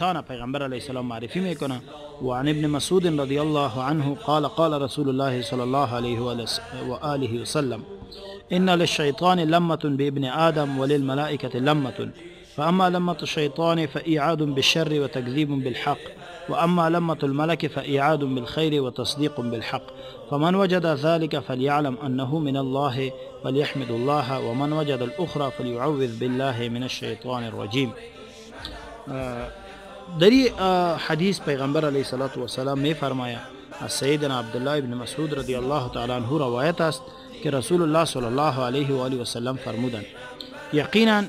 شیطان پیغمبر علیه السلام معرفی میکنه و عن ابن مسعود رضی الله عنه قال قال رسول الله صلی الله علیه و آله وسلم ان للشيطان لمة بابن آدم وللملائكة لمة فأما لمة الشيطان فإيعاد بالشر وتكذيب بالحق وأما لمة الملك فإيعاد بالخير وتصديق بالحق. فمن وجد ذلك فليعلم أنه من الله فليحمد الله ومن وجد الأخرى فليعوذ بالله من الشيطان الرجيم. دری حدیث پیغمبر علیه الصلاة والسلام می فرمایا از سیدنا عبدالله ابن مسعود رضی الله تعالی عنه روایت است که رسول الله صلی الله علیه و آله و یقینا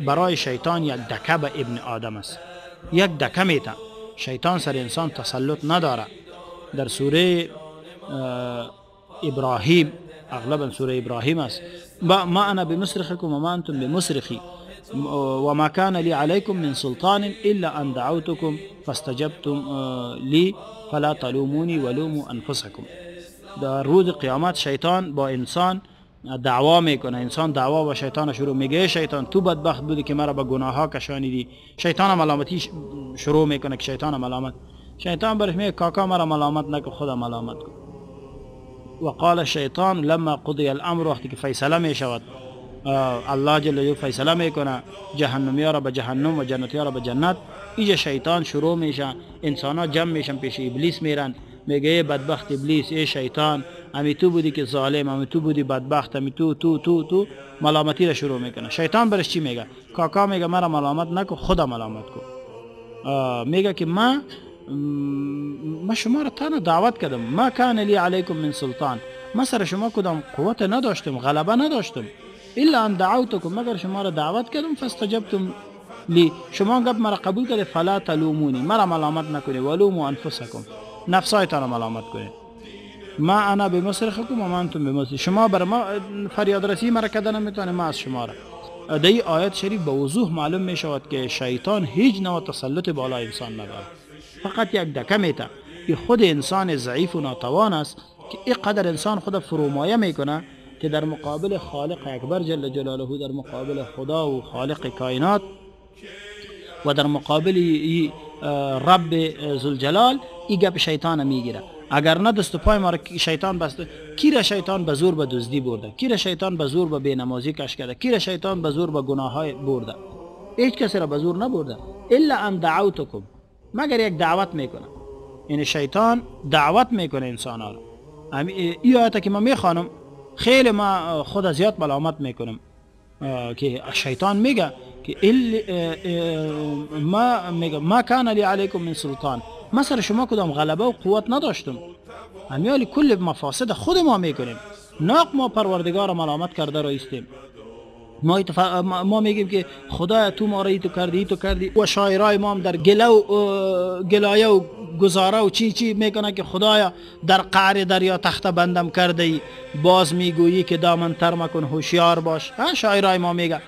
برای شیطان یک دکه به ابن آدم است. یک دکه میته شیطان سر انسان تسلط نداره در سوره ابراهیم اغلبا سوره ابراهیم است. ما أنا بمصرخكم وما أنتم بمصرخي وما كان لي عليكم من سلطان الا ان دعوتكم فاستجبتم لي فلا تلوموني ولوموا انفسكم در روز قیامت شیطان با انسان دعوا می‌کنه. انسان دعوا با شیطان شروع میگه شیطان تو بدبخت بودی که مرا به گناه ها کشانیدی. شیطان ملامتی شروع می‌کنه که شیطان ملامت. شیطان برش میگه کاکا مرا ملامت نکن خدا ملامت کن. و قال الشیطان لما قضی الامر وقتی که فیصله می‌شود الله جل جلاله فیصله می‌کنه جهنمی ها را به جهنم و جنتی ها را به جنت. اینجا شیطان شروع میشه انسان ها جمع میشن پیش ابلیس میرن. میگه بدبخت ابلیس ای شیطان امی تو بودی که ظالم امی تو بودی بدبخت امی تو تو تو تو ملامتی را شروع میکنه. شیطان برش چی میگه؟ کاکا میگه مرا ملامت نکن خدا ملامت کن. میگه که ما ما شما را تنها دعوت کردم. ما کان لی علیکم من سلطان. ما سر شما کدام قوت نداشتم غلبه نداشتم. الا ان دعوتکم. مگر شما را دعوت کردم؟ فاستجبتم لی. شما گپ مرا قبول کرده فلا تلومونی. مرا ملامت نکنی. ولومو انفسکم. نفسایتان ملامت کنید ما انا به مصرخکم و ما انتم به مصرخ شما بر ما فریاد رسی مرا کده نمی‌تونه ما از شما را. در آیت شریف به وضوح معلوم می شود که شیطان هیچ نوع تسلط بالا انسان ندارد فقط یک دکه میته این خود انسان ضعیف و ناتوان است که اینقدر انسان خود فرومایه می‌کنه که در مقابل خالق اکبر جل جلاله در مقابل خدا و خالق کائنات و در مقابل رب زلجلال ای گپ شیطان می‌گیره. اگر نه دست پای ما شیطان بسته کی را شیطان به زور به دزدی برده. کی را شیطان به زور به بینمازی کش کرده. کی را شیطان به زور به گناه های برده. هیچ کسی را به زور نبرده. الا ان دعوتکم. مگر یک دعوت می‌کنه یعنی شیطان دعوت می‌کنه انسان ها این آیت که ما می‌خوانم خیلی ما خود زیاد ملامت می‌کنم. که شیطان میگه که ما میگه ما کان لی علیکم من سلطان. ما سر شما کدام غلبه و قوت نداشتم. همیالی کل مفاسد خود ما می‌کنیم. ناق ما پروردگار ملامت کرده رایستیم ما, اتف... ما میگیم که خدا تو ما را تو کردی تو کردی. و شاعرای ما هم در گلو گلایه و گزاره و چی چی می‌کنه که خدایا در قعر دریا تخت بندم کرده باز می‌گویی که دامن تر مکن هوشیار باش. ها شاعرای ما میگه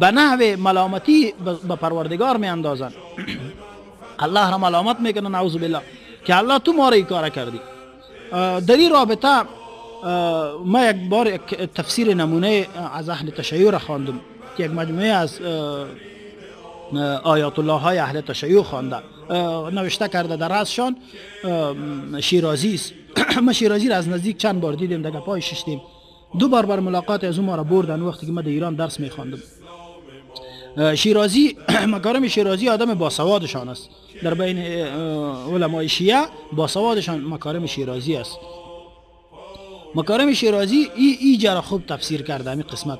به نحو ملامتی به پروردگار میاندازن. الله را ملامت می‌کنه نعوذ بالله. که الله تو ما را کار کردی. در این رابطه ما یک بار تفسیر نمونه از اهل تشیع را خواندم. که یک مجموعه از آیات الله های اهل تشیع خوانده نوشته کرده در ازشان شیرازی است. ما شیرازی را از نزدیک چند بار دیدیم در پای ششتیم. دو بار بر ملاقات از اون ما را بردن وقتی که ما در ایران درس میخواندم. شیرازی مکارم شیرازی آدم باسوادشان است. در بین علمای شیعه باسوادشان مکارم شیرازی است. مکارم شیرازی ای ای جرا خوب تفسیر کرده همین قسمت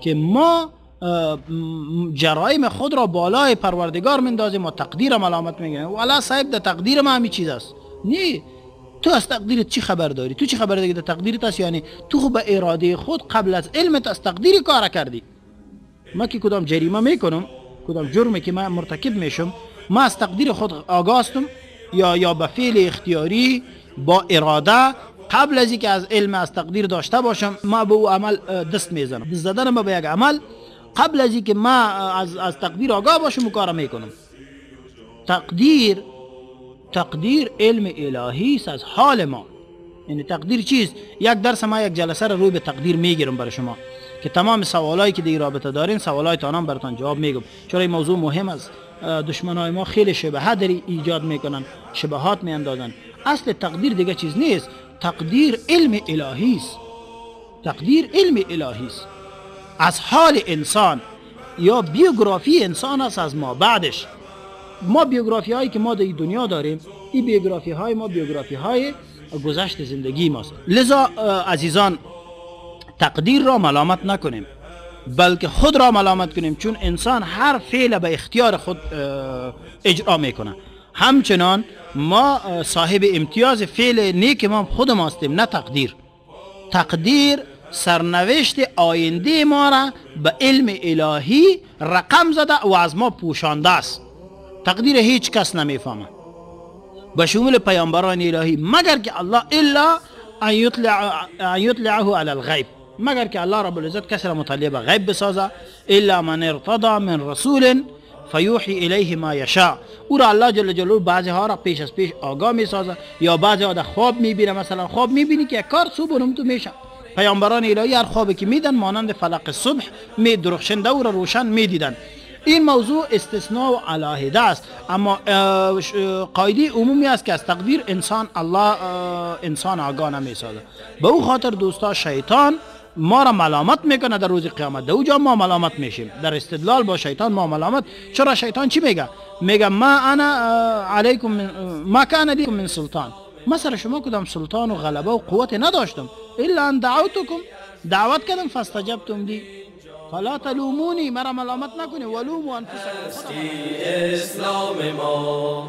که ما جرایم خود را بالای پروردگار مندازیم و تقدیر ملامت میگیم والا صاحب ده تقدیر ما همی چیز است. نه تو از تقدیرت چی خبر داری؟ تو چی خبر داری ده تقدیرت است؟ یعنی تو به اراده خود قبل از علمت از تقدیر کار کردی. ما که کدام جریمه می‌کنم؟ کدام جرمی که من مرتکب میشم؟ ما از تقدیر خود آگاستم. یا یا به فعل اختیاری با اراده قبل از اینکه از علم از تقدیر داشته باشم ما به او عمل دست می‌زنم. دست زدن به یک عمل. قبل از اینکه ما از, از تقدیر آگاه باشم و کار می‌کنم. تقدیر تقدیر علم الهی است از حال ما. یعنی تقدیر چیست؟ یک درس ما یک جلسه رو روی به تقدیر می‌گیرم برای شما. که تمام سوالایی که در رابطه دارین سوالای تانم براتون جواب میگم. چرا این موضوع مهم است؟ دشمنای ما خیلی شبهه داری ایجاد می‌کنن شبهات میاندازن. اصل تقدیر دیگه چیز نیست. تقدیر علم الهی است. تقدیر علم الهی است. از حال انسان یا بیوگرافی انسان است از ما بعدش. ما بیوگرافی هایی که ما در دنیا داریم این بیوگرافی های ما بیوگرافی های گذشت زندگی ماست. لذا عزیزان تقدیر را ملامت نکنیم بلکه خود را ملامت کنیم چون انسان هر فعل به اختیار خود اجرا می‌کنه. همچنان ما صاحب امتیاز فعل نیک ما خود ماستیم نه تقدیر. تقدیر سرنوشت آینده ما را به علم الهی رقم زده و از ما پوشانده است. تقدیر هیچ کس نمی‌فهمه. به شمول پیامبران الهی مگر که الله الا ان یطلعه علی الغیب. مگر که الله رب العزت کسی را به غیب بسازه الا من ارتضى من رسول فیوحی الیه ما یشاء. او را الله جل جلاله بعضی ها را پیش از پیش آگاه می سازه یا بعضی ها در خواب می‌بینه. مثلا خواب می‌بینی که کار صبح و تو میشه پیامبران الهی هر خوابی که میدن مانند فلق صبح می درخشنده او را روشن می‌دیدن. این موضوع استثناء و علاهده است. اما قاعده عمومی است که از تقدیر انسان الله انسان آگاه نمی‌سازه. به او خاطر دوستا شیطان ما را ملامت می‌کنه در روز قیامت. در اوجا ما ملامت میشیم. در استدلال با شیطان ما ملامت. چرا شیطان چی میگه؟ میگه ما انا علیکم من ما کان لیکم من سلطان. مثلا شما کدام سلطان و غلبه و قوت نداشتم. الا ان دعوتکم. دعوت کردم فاستجبتم لی. فلا تلومونی. مرا ملامت نکنی. ولومو انفسکم. اسلام ما.